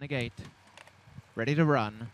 the gate, ready to run.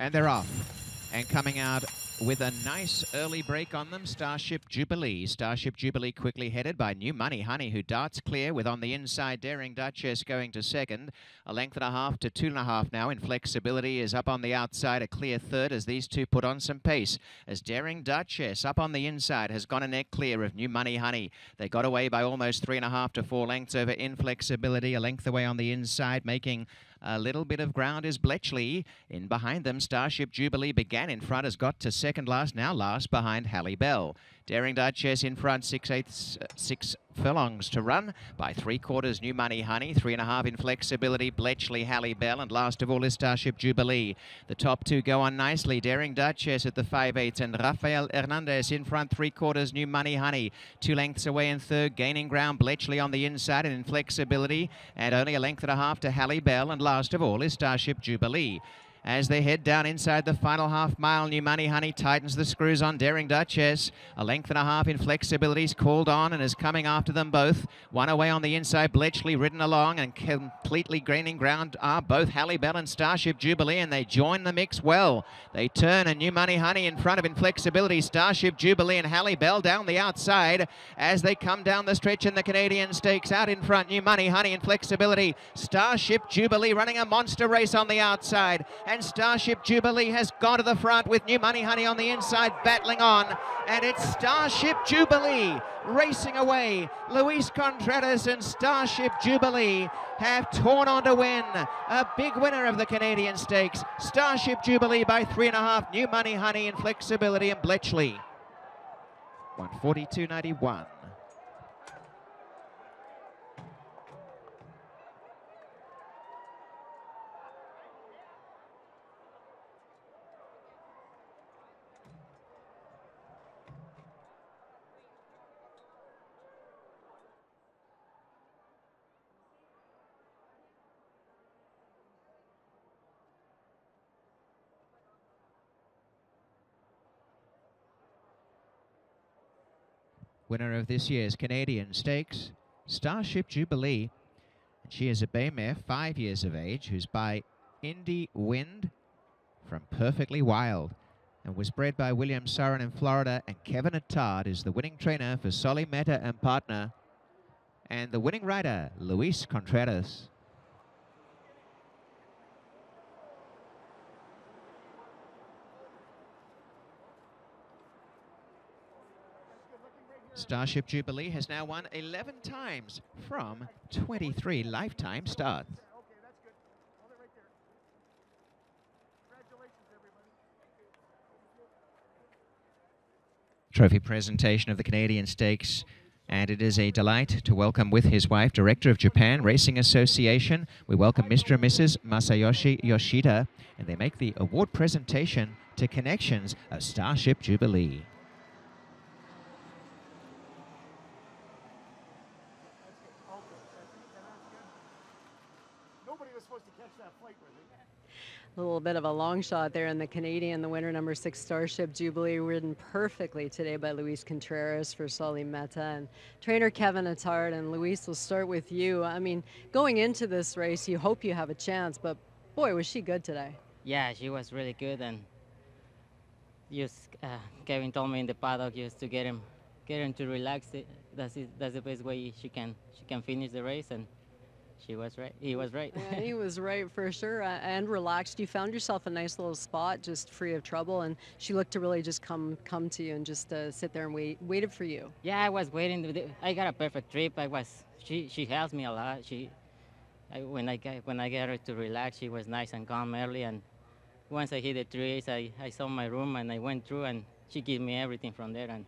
And they're off. And coming out with a nice early break on them, Starship Jubilee. Starship Jubilee quickly headed by New Money Honey, who darts clear with on the inside Daring Duchess going to second. A length and a half to two and a half now. Inflexibility is up on the outside, a clear third as these two put on some pace. As Daring Duchess up on the inside has gone a neck clear of New Money Honey. They got away by almost three and a half to four lengths over Inflexibility, a length away on the inside, making a little bit of ground is Bletchley. In behind them, Starship Jubilee began in front, has got to second last, now last behind Hallie Belle. Daring Duchess in front, six eighths, uh, six furlongs to run by three quarters. New Money Honey, three and a half Inflexibility. Bletchley, Hallie Belle, and last of all is Starship Jubilee. The top two go on nicely. Daring Duchess at the five eighths, and Rafael Hernandez in front, three quarters. New Money Honey, two lengths away in third, gaining ground. Bletchley on the inside and Inflexibility, and only a length and a half to Hallie Belle, and last of all is Starship Jubilee as they head down inside the final half mile. New Money Honey tightens the screws on Daring Duchess. A length and a half Inflexibility is called on and is coming after them both. One away on the inside, Bletchley ridden along and completely gaining ground are both Hallie Belle and Starship Jubilee and they join the mix well. They turn and New Money Honey in front of Inflexibility, Starship Jubilee and Hallie Belle down the outside as they come down the stretch in the Canadian Stakes. Out in front, New Money Honey Inflexibility. Starship Jubilee running a monster race on the outside. And and Starship Jubilee has gone to the front with New Money Honey on the inside battling on. And it's Starship Jubilee racing away. Luis Contreras and Starship Jubilee have torn on to win. A big winner of the Canadian Stakes. Starship Jubilee by three and a half. New Money Honey Inflexibility and Bletchley. 142.91. winner of this year's Canadian Stakes, Starship Jubilee. And she is a bay mare, five years of age, who's by Indy Wind from Perfectly Wild and was bred by William Surron in Florida. And Kevin Attard is the winning trainer for Solly Meta and partner. And the winning rider, Luis Contreras. Starship Jubilee has now won 11 times from 23 lifetime starts. Trophy presentation of the Canadian Stakes. And it is a delight to welcome with his wife, Director of Japan Racing Association. We welcome Mr. and Mrs. Masayoshi Yoshida, and they make the award presentation to Connections of Starship Jubilee. A little bit of a long shot there in the Canadian, the winner number six Starship Jubilee, ridden perfectly today by Luis Contreras for Solly Meta and trainer Kevin Attard. And Luis, we'll start with you. I mean, going into this race, you hope you have a chance, but boy, was she good today. Yeah, she was really good, and just uh, Kevin told me in the paddock just to get him, get him to relax. It. That's it, that's the best way she can she can finish the race and she was right. He was right. he was right for sure. Uh, and relaxed. You found yourself a nice little spot, just free of trouble, and she looked to really just come come to you and just uh, sit there and wait, waited for you. Yeah, I was waiting. I got a perfect trip. I was. She she helps me a lot. She, I, when I get when I get her to relax, she was nice and calm early. And once I hit the trees, I I saw my room and I went through, and she gave me everything from there. And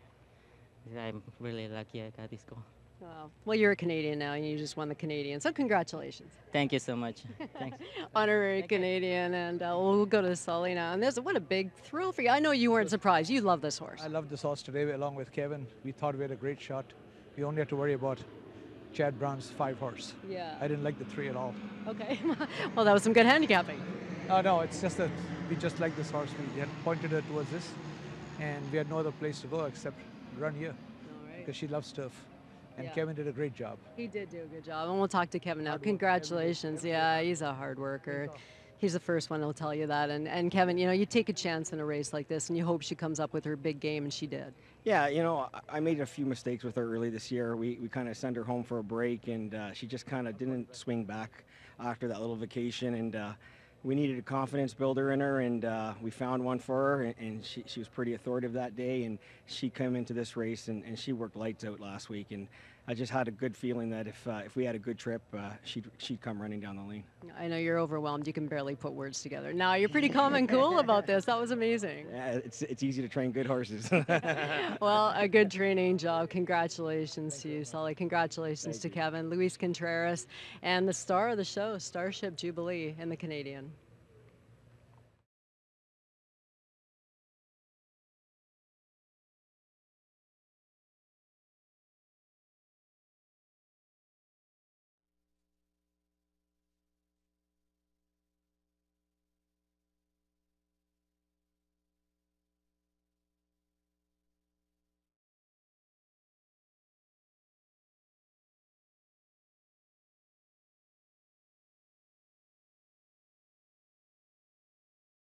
I'm really lucky I got this call. Oh, well, you're a Canadian now, and you just won the Canadian, so congratulations. Thank you so much. Thanks. Honorary Thank Canadian, you. and uh, we'll go to Solly now. And there's what a big thrill for you. I know you weren't surprised. You love this horse. I love this horse today, along with Kevin. We thought we had a great shot. We only had to worry about Chad Brown's five horse. Yeah. I didn't like the three at all. Okay. well, that was some good handicapping. Oh, no, it's just that we just like this horse. We had pointed her towards this, and we had no other place to go except run here. All right. Because she loves turf and Yeah. Kevin did a great job. He did do a good job, and we'll talk to Kevin now. Hard work, every day, Congratulations. every Yeah, he's a hard worker. He's the first one who'll tell you that. And, and Kevin, you know, you take a chance in a race like this, and you hope she comes up with her big game, and she did. Yeah, you know, I- I made a few mistakes with her early this year. We, we kind of sent her home for a break, and uh, she just kind of didn't swing back after that little vacation. And uh, we needed a confidence builder in her, and uh, we found one for her. And, and she, she was pretty authoritative that day, and she came into this race, and, and she worked lights out last week. And I just had a good feeling that if uh, if we had a good trip, uh, she'd she'd come running down the lane. I know you're overwhelmed. You can barely put words together. Now, you're pretty calm and cool about this. That was amazing. Yeah, it's it's easy to train good horses. Well, a good training job. Congratulations to you, Sully. Congratulations to Kevin, Luis Contreras, and the star of the show, Starship Jubilee in the Canadian.